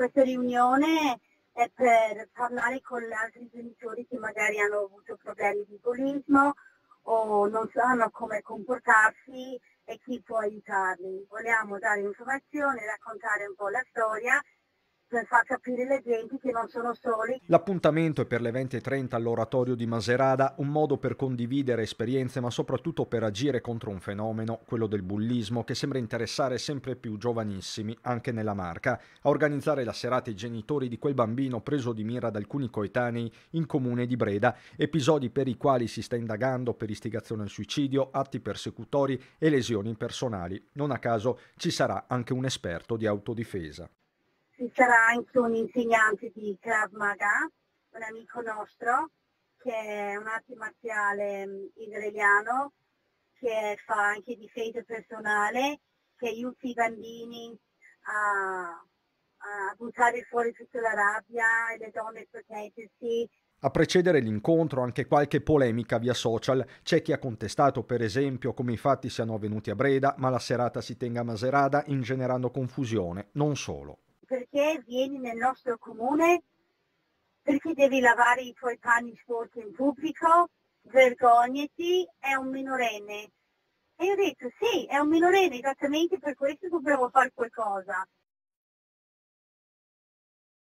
questa riunione è per parlare con gli altri genitori che magari hanno avuto problemi di bullismo o non sanno come comportarsi e chi può aiutarli. Vogliamo dare informazioni, raccontare un po' la storia per far capire le genti che non sono soli. L'appuntamento è per le 20.30 all'oratorio di Maserada, un modo per condividere esperienze ma soprattutto per agire contro un fenomeno, quello del bullismo, che sembra interessare sempre più giovanissimi, anche nella Marca. A organizzare la serata i genitori di quel bambino preso di mira da alcuni coetanei in comune di Breda, episodi per i quali si sta indagando per istigazione al suicidio, atti persecutori e lesioni personali. Non a caso ci sarà anche un esperto di autodifesa ci sarà anche un insegnante di Krav Maga, un amico nostro, che è un arte marziale mm, israeliano, che fa anche difesa personale, che aiuta i bambini a, a buttare fuori tutta la rabbia e le donne proteggersi. A precedere l'incontro anche qualche polemica via social, c'è chi ha contestato per esempio come i fatti siano avvenuti a Breda, ma la serata si tenga a Maserada ingenerando confusione, non solo perché vieni nel nostro comune, perché devi lavare i tuoi panni sporchi in pubblico, vergognati, è un minorenne. E io ho detto sì, è un minorenne, esattamente per questo dobbiamo fare qualcosa.